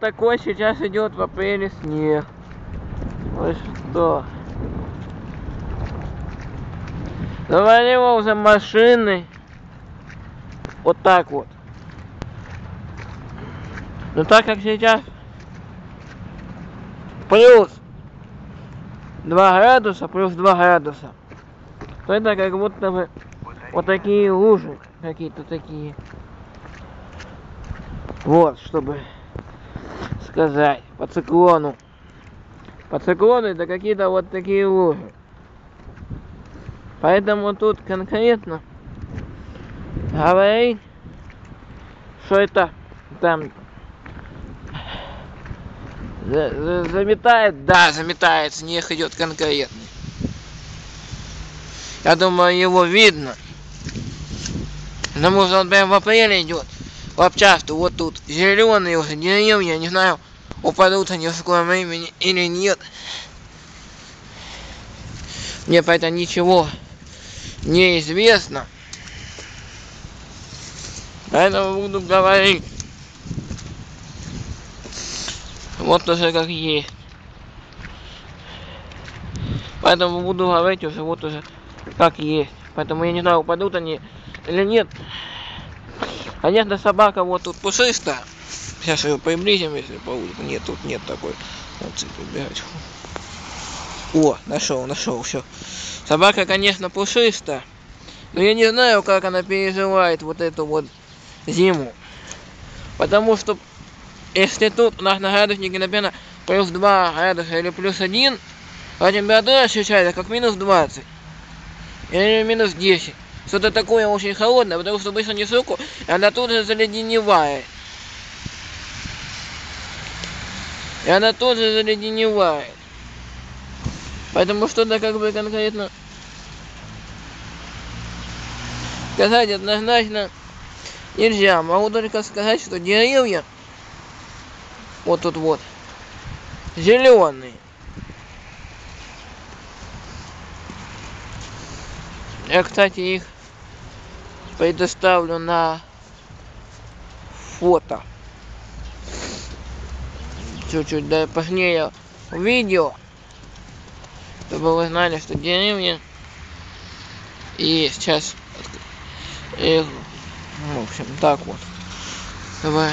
Такой сейчас идет в апреле снег. Вы что? Завалило уже машины. Вот так вот. Но так как сейчас плюс 2 градуса, плюс 2 градуса, то это как будто бы вот такие лужи какие-то такие. Вот, чтобы сказать, по циклону. По циклону это какие-то вот такие лужи. Поэтому тут конкретно говорить, что это там за- за- заметает, да, заметает, снег идет конкретный. Я думаю, его видно. Потому что он прям в апреле идет. Обчасту, вот тут зеленые уже деревья, не знаю, упадут они в скором времени или нет. Мне про это ничего неизвестно. Поэтому буду говорить. Вот уже как есть. Поэтому буду говорить уже вот уже как есть. Поэтому я не знаю, упадут они или нет. Конечно, собака вот тут пушистая. Сейчас ее приблизим, если получится. Нет, тут нет такой. Вот цифру убирать. О, нашел, нашел, все. Собака, конечно, пушистая. Но я не знаю, как она переживает вот эту вот зиму. Потому что если тут у нас на градуснике написано плюс 2 градуса или плюс 1, а температура ощущается как минус 20 или минус 10. Что-то такое очень холодное, потому что обычно не руку, и она тут же заледеневает. И она тоже заледеневает. Поэтому что-то как бы конкретно сказать однозначно нельзя. Могу только сказать, что деревья вот тут вот зеленые. Я, кстати, их предоставлю на фото. Чуть-чуть да, позднее видео, чтобы вы знали, что деревья и сейчас и, в общем так вот. Давай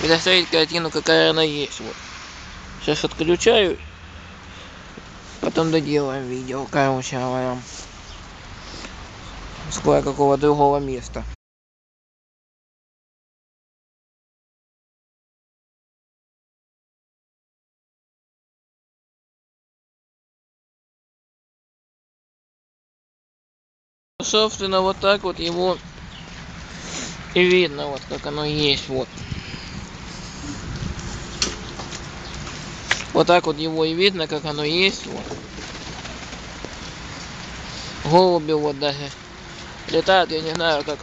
предоставить картину какая она есть вот. Сейчас отключаю. Потом доделаем видео короче говоря с кое-какого другого места. Собственно вот так вот его и видно вот как оно есть вот. Вот так вот его и видно как оно есть вот. Голуби вот даже летают я не знаю как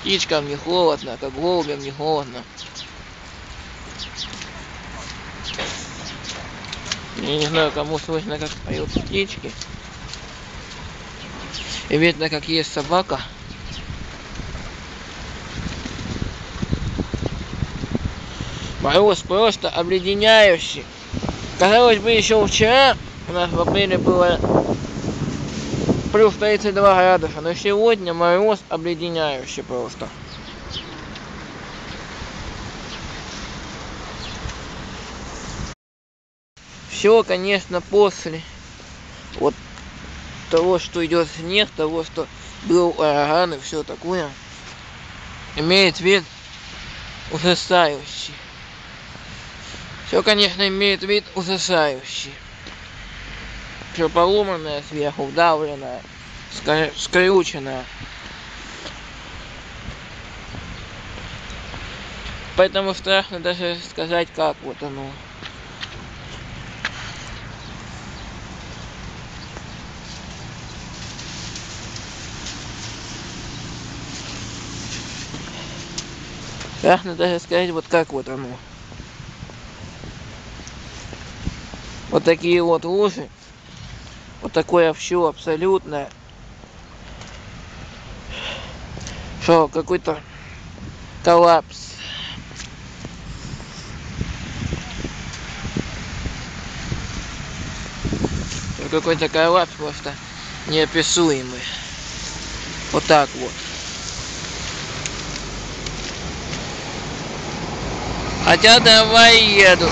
птичкам не холодно как голубям не холодно я не знаю кому слышно как поют птички и видно, как есть собака. Мороз просто обледеняющий. Казалось бы, еще вчера у нас в апреле было плюс 32 градуса, но сегодня мороз обледеняющий просто. Все, конечно, после вот того, что идет снег, того, что был ураган и все такое, имеет вид ужасающий. Все, конечно, имеет вид ужасающий. Все поломанное сверху, вдавленное, скрюченное. Поэтому страшно даже сказать, как вот оно. Страшно даже сказать, вот как вот оно. Вот такие вот лужи. Вот такое все абсолютно. Что, какой-то коллапс. Ну, какой-то коллапс просто неописуемый. Вот так вот. Хотя давай еду.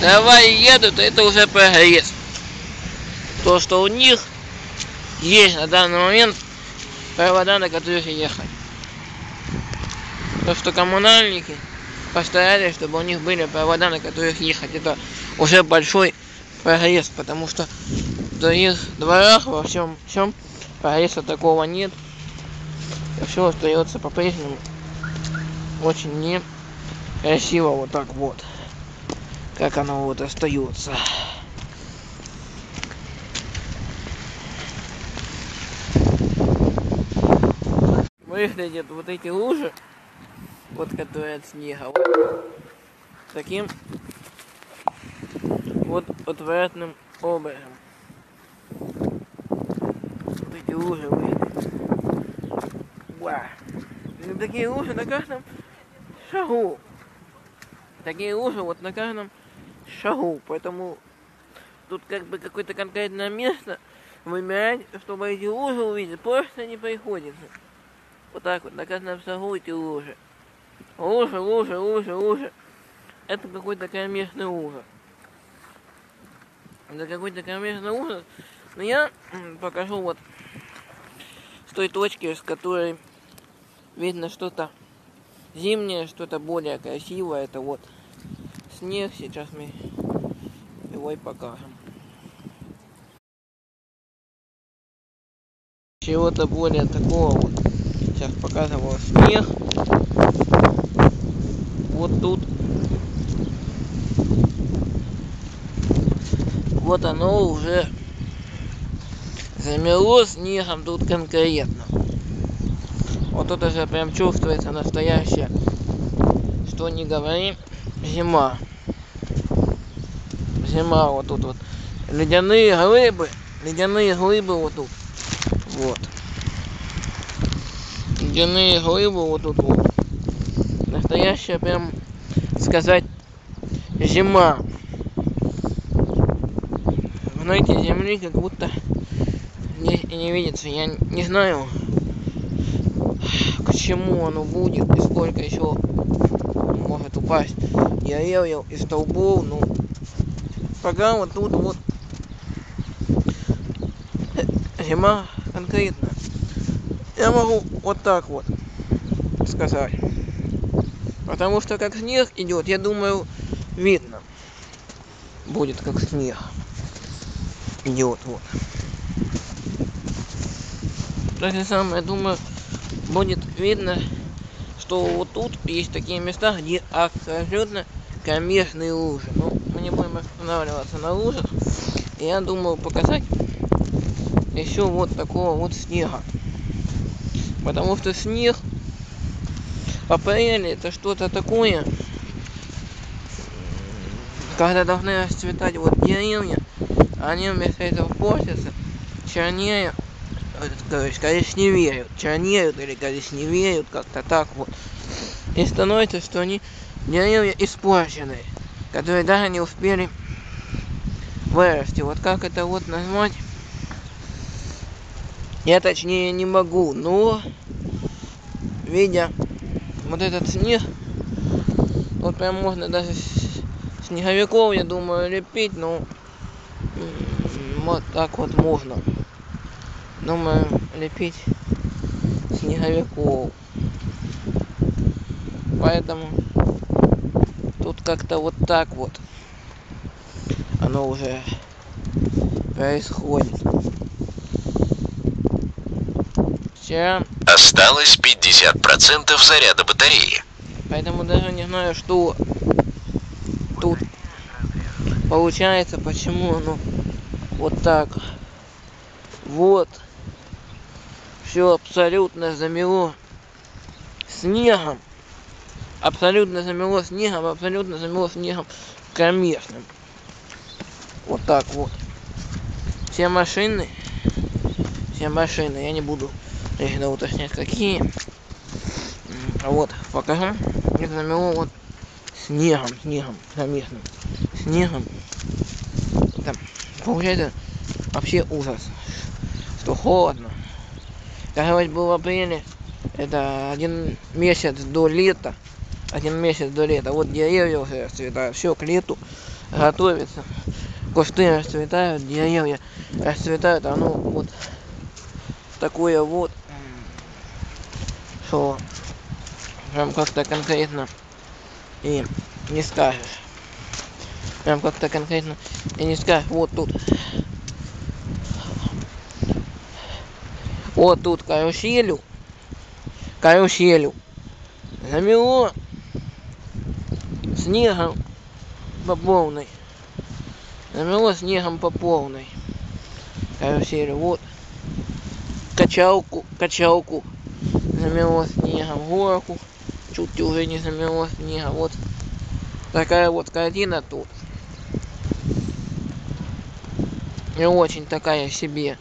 Давай едут, это уже прогресс. То, что у них есть на данный момент провода, на которых ехать. То, что коммунальники постарались, чтобы у них были провода, на которых ехать. Это уже большой прогресс, потому что в других дворах во всем, всем прогресса такого нет. И все остается по-прежнему очень некрасиво вот так вот. Как оно вот остается. Выглядят вот эти лужи, вот которые от снега, вот таким вот отвратным образом. Вот эти лужи выглядят. Вау. Такие лужи на каждом шагу. Такие лужи вот на каждом шагу. Поэтому тут как бы какое-то конкретное место выбирать, чтобы эти лужи увидеть, просто не приходится. Вот так вот, на каждом шагу эти лужи. Лужи, лужи, лужи, лужи. Это какой-то кромешный ужас. Это какой-то кромешный ужас. Но я покажу вот с той точки, с которой видно что-то зимнее, что-то более красивое. Это вот снег. Сейчас мы и покажем. Чего-то более такого вот. Сейчас показывал снег. Вот тут. Вот оно уже замело снегом тут конкретно. Вот тут уже прям чувствуется настоящая, что не говори, зима. Зима вот тут вот. Ледяные глыбы, ледяные глыбы вот тут. Вот. Ледяные глыбы вот тут вот. Настоящая прям сказать зима. Знаете, земли как будто не, не видится. Я не знаю, к чему оно будет и сколько еще может упасть деревьев и столбов, ну вот тут вот зима конкретно. Я могу вот так вот сказать. Потому что как снег идет, я думаю, видно будет как снег идет вот. То же самое, я думаю, будет видно, что вот тут есть такие места, где абсолютно коммерчные лужи. Ну, не будем останавливаться на лужах. Я думаю показать еще вот такого вот снега. Потому что снег апреле это что-то такое, когда должны расцветать вот деревья, они вместо этого портятся, чернеют короче, коричневеют, чернеют или коричневеют, как-то так вот. И становится, что они деревья испорченные, которые даже не успели вырасти. Вот как это вот назвать? Я точнее не могу, но видя вот этот снег, вот прям можно даже снеговиков, я думаю, лепить, но вот так вот можно думаю лепить снеговиков поэтому тут как-то вот так вот оно уже происходит Вчера... Осталось 50% заряда батареи. Поэтому даже не знаю, что тут получается, почему оно вот так. Вот все абсолютно замело снегом. Абсолютно замело снегом, абсолютно замело снегом кромешным. Вот так вот. Все машины, все машины, я не буду лично уточнять какие. А вот, покажу. Их замело вот снегом, снегом, кромешным. Снегом. получается вообще ужас, что холодно. Как было в апреле, это один месяц до лета, один месяц до лета. Вот деревья уже расцветают, все к лету готовится. Кусты расцветают, деревья расцветают, а ну вот такое вот, что прям как-то конкретно и не скажешь. Прям как-то конкретно и не скажешь. Вот тут. Вот тут каруселю. Каруселю. Замело снегом по полной. Замело снегом по полной. Каруселю. Вот. Качалку, качалку. Замело снегом. Горку. Чуть уже не замело снегом. Вот такая вот картина тут. Не очень такая себе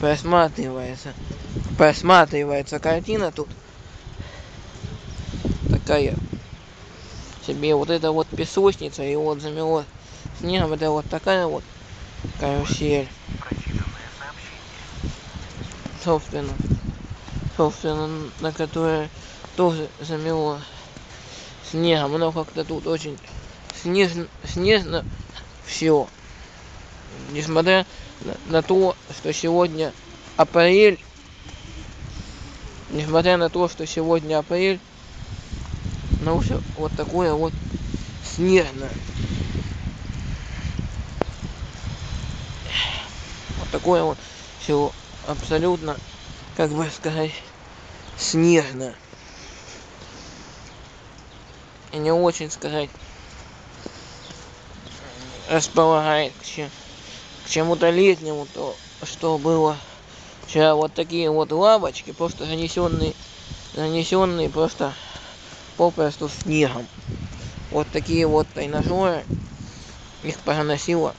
просматривается. Просматривается картина тут. Такая себе вот эта вот песочница и вот замело снегом. Это вот такая вот карусель. Собственно. Собственно, на которой тоже замело снегом. Оно как-то тут очень снежно, снежно все. Несмотря на, на то, что сегодня апрель, несмотря на то, что сегодня апрель, но все вот такое вот снежное. Вот такое вот все абсолютно, как бы сказать, снежное и не очень сказать располагает к чему-то летнему, то что было вчера вот такие вот лавочки, просто занесенные, занесенные просто попросту снегом. Вот такие вот тренажеры, их проносило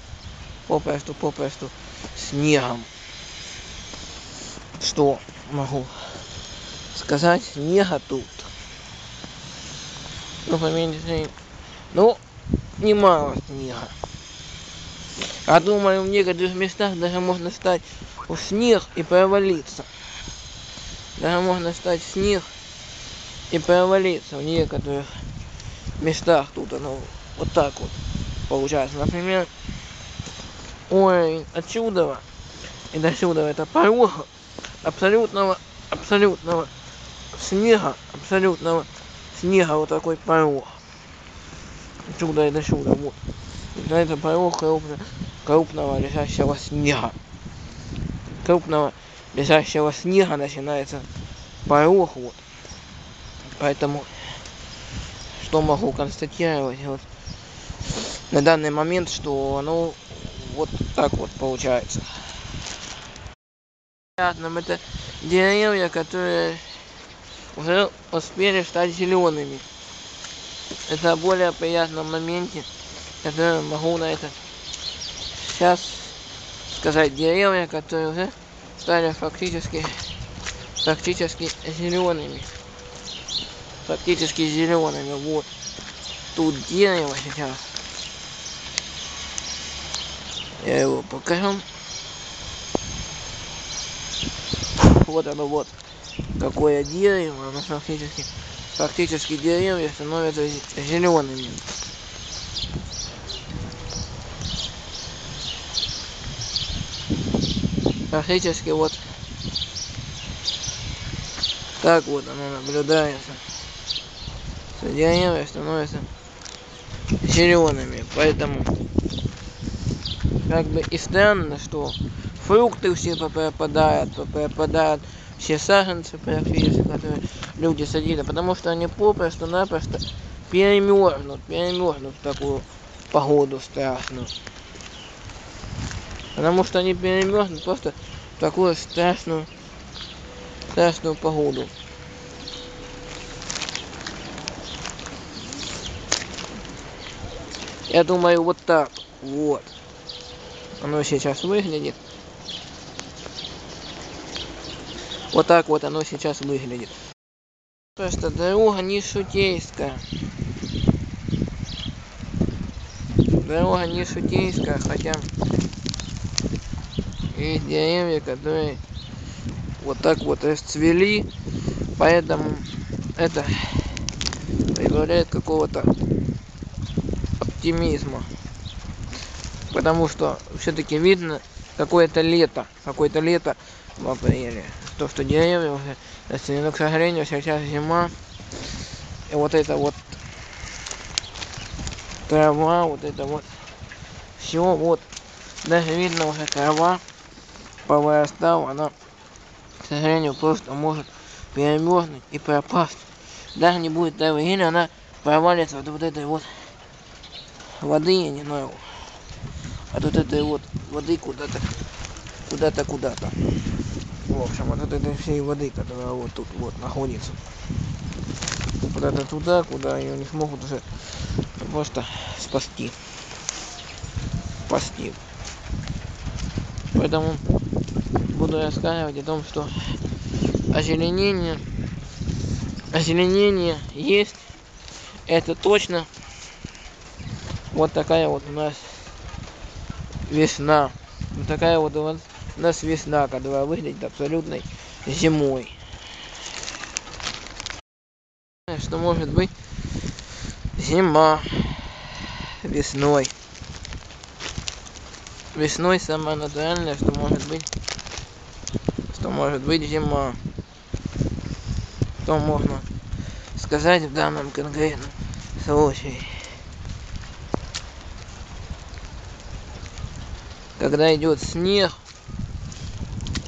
попросту, попросту снегом. Что могу сказать, снега тут ну, поменьше, ну, немало снега. А думаю, в некоторых местах даже можно стать в снег и провалиться. Даже можно стать в снег и провалиться в некоторых местах. Тут оно вот так вот получается. Например, уровень отсюда и до сюда это порог абсолютного, абсолютного снега, абсолютного снега вот такой порог. Отсюда и до сюда, вот. И на этом порог крупно, крупного лежащего снега. Крупного лежащего снега начинается порог, вот. Поэтому, что могу констатировать, вот, на данный момент, что оно вот так вот получается. Понятно, это деревья, которые уже успели стать зелеными. Это более приятном моменте, который могу на это сейчас сказать деревья, которые уже стали фактически фактически зелеными. Фактически зелеными. Вот. Тут дерево сейчас. Я его покажу. Вот оно вот какое дерево, оно фактически, фактически деревья становятся зелеными. Фактически вот так вот оно наблюдается. Деревья становятся зелеными. Поэтому как бы и странно, что фрукты все попадают, попадают все саженцы практически, которые люди садили, потому что они попросту-напросто перемерзнут, перемерзнут в такую погоду страшную. Потому что они перемерзнут просто в такую страшную, страшную погоду. Я думаю, вот так вот оно сейчас выглядит. Вот так вот оно сейчас выглядит. Просто дорога не шутейская. Дорога не шутейская, хотя есть деревья, которые вот так вот расцвели, поэтому это прибавляет какого-то оптимизма. Потому что все-таки видно какое-то лето, какое-то лето в апреле. То, что деревья уже расцвели, к сожалению, сейчас зима. И вот это вот трава, вот это вот все, вот, даже видно уже трава повырастала, она, к сожалению, просто может перемерзнуть и пропасть. Даже не будет давления, она провалится от вот этой вот воды, я не знаю, от вот этой вот воды куда-то, куда-то, куда-то. В общем, от этой всей воды, которая вот тут вот находится. Куда-то туда, куда ее не смогут уже просто спасти. Спасти. Поэтому буду рассказывать о том, что озеленение, озеленение есть, это точно. Вот такая вот у нас весна. Вот такая вот у нас весна, которая выглядит абсолютной зимой. Что может быть зима весной. Весной самое натуральное, что может быть, что может быть зима. Что можно сказать в данном конкретном случае. Когда идет снег,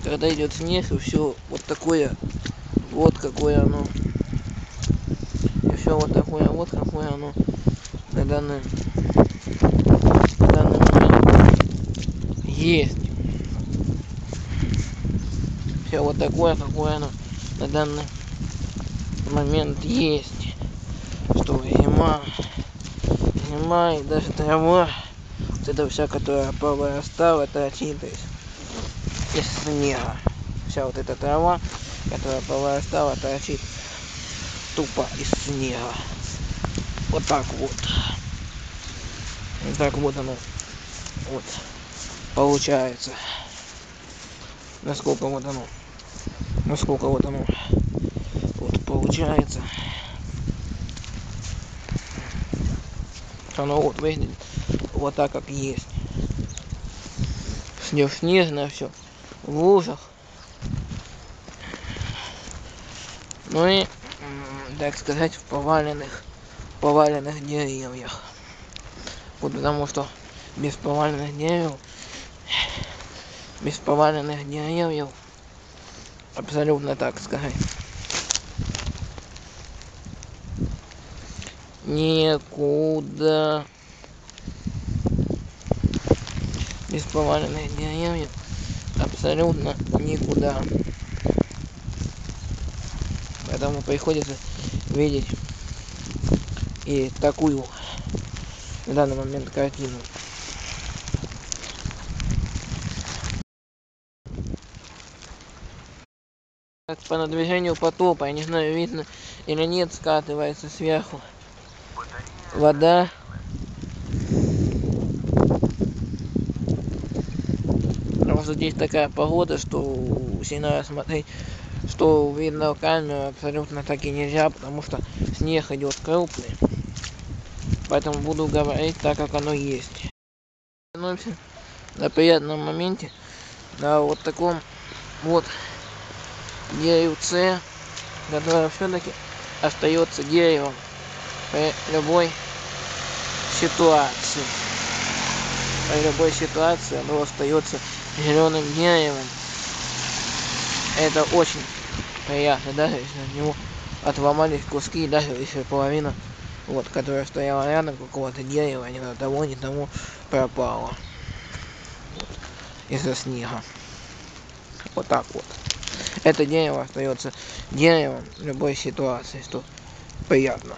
когда идет снег, и все вот такое, вот какое оно все вот такое вот какое оно на данный, на данный момент есть. Все вот такое, какое оно на данный момент есть. Что зима, зима и даже трава, это вся, которая повырастала, торчит из, из снега. Вся вот эта трава, которая повырастала, торчит тупо из снега. Вот так вот. Вот так вот оно. Вот. Получается. Насколько вот оно. Насколько вот оно. Вот получается. Оно вот выглядит вот так, как есть. Снег снежное все. В лужах. Ну и так сказать, в поваленных, поваленных деревьях. Вот потому что без поваленных деревьев, без поваленных деревьев, абсолютно так сказать, никуда без поваленных деревьев абсолютно никуда. Поэтому приходится видеть и такую на данный момент картину. Как по надвижению потопа, я не знаю, видно или нет, скатывается сверху вода. Здесь такая погода, что сильно смотреть что видно камеру абсолютно так и нельзя, потому что снег идет крупный. Поэтому буду говорить так, как оно есть. Становимся на приятном моменте, на вот таком вот деревце, которое все-таки остается деревом при любой ситуации. При любой ситуации оно остается зеленым деревом. Это очень приятно, даже если от него отломались куски, даже если половина, вот, которая стояла рядом какого-то дерева, ни на того, ни тому пропала. Вот, из-за снега. Вот так вот. Это дерево остается деревом в любой ситуации, что приятно.